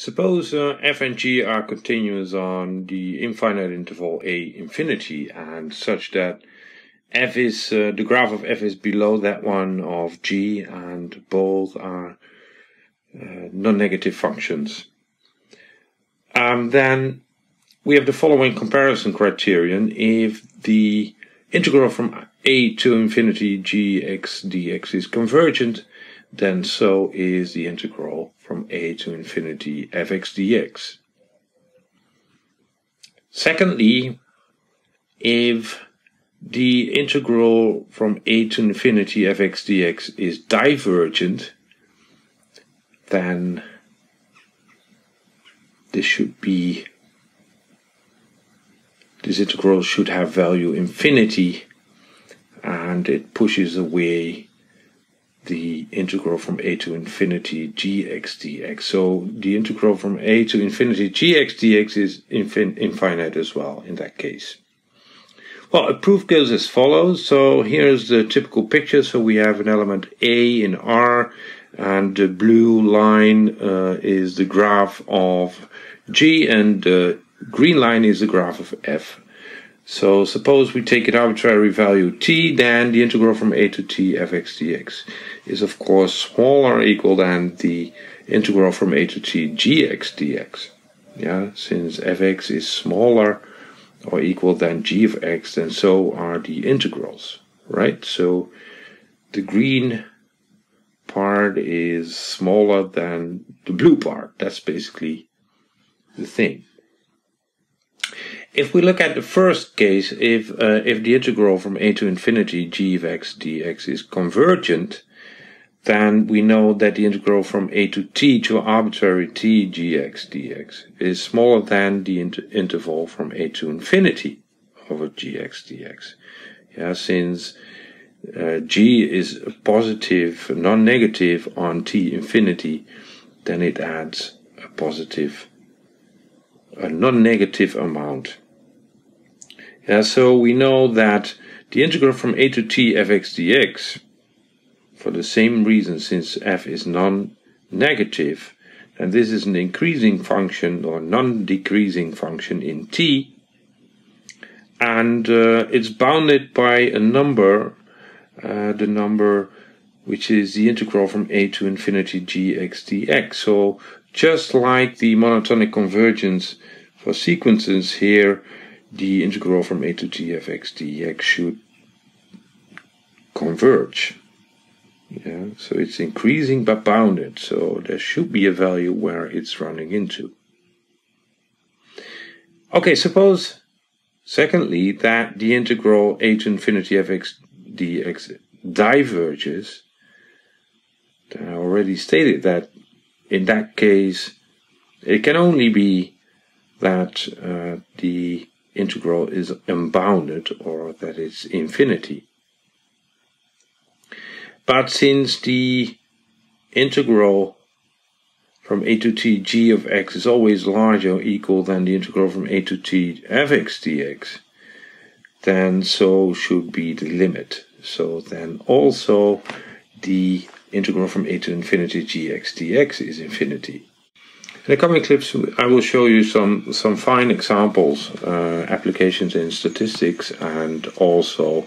Suppose uh, f and g are continuous on the infinite interval a infinity and such that f is uh, the graph of f is below that one of g and both are uh, non-negative functions. Um, then we have the following comparison criterion if the integral from a to infinity gx dx is convergent then so is the integral from a to infinity fx dx. Secondly, if the integral from a to infinity fx dx is divergent, then this should be this integral should have value infinity and it pushes away the integral from a to infinity gx dx. So the integral from a to infinity gx dx is infin infinite as well in that case. Well, a proof goes as follows. So here's the typical picture. So we have an element A in R, and the blue line uh, is the graph of G, and the green line is the graph of F. So suppose we take an arbitrary value t, then the integral from a to t fx dx is of course smaller or equal than the integral from a to t gx dx. Yeah, since fx is smaller or equal than g of x, then so are the integrals, right? So the green part is smaller than the blue part. That's basically the thing. If we look at the first case, if uh, if the integral from a to infinity g of x dx is convergent, then we know that the integral from a to t to arbitrary t gx dx is smaller than the inter interval from a to infinity over gx dx. Yeah, since uh, g is positive, non-negative on t infinity, then it adds a positive a non-negative amount. So we know that the integral from a to t fx dx, for the same reason since f is non-negative, and this is an increasing function or non-decreasing function in t, and uh, it's bounded by a number, uh, the number which is the integral from a to infinity gx dx. So just like the monotonic convergence for sequences here, the integral from a to t of x dx should converge. Yeah, so it's increasing but bounded, so there should be a value where it's running into. Okay, suppose, secondly, that the integral a to infinity of x dx diverges. I already stated that in that case, it can only be that uh, the integral is unbounded or that it's infinity. But since the integral from a to t g of x is always larger or equal than the integral from a to t fx dx, then so should be the limit. So then also the integral from a to infinity gx dx is infinity. In the coming clips, I will show you some, some fine examples, uh, applications in statistics and also